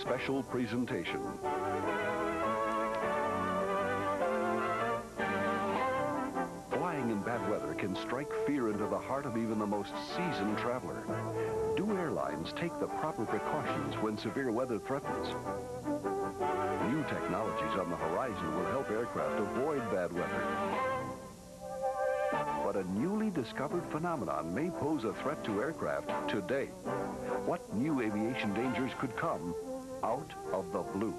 special presentation. Flying in bad weather can strike fear into the heart of even the most seasoned traveler. Do airlines take the proper precautions when severe weather threatens? New technologies on the horizon will help aircraft avoid bad weather. A newly discovered phenomenon may pose a threat to aircraft today. What new aviation dangers could come out of the blue?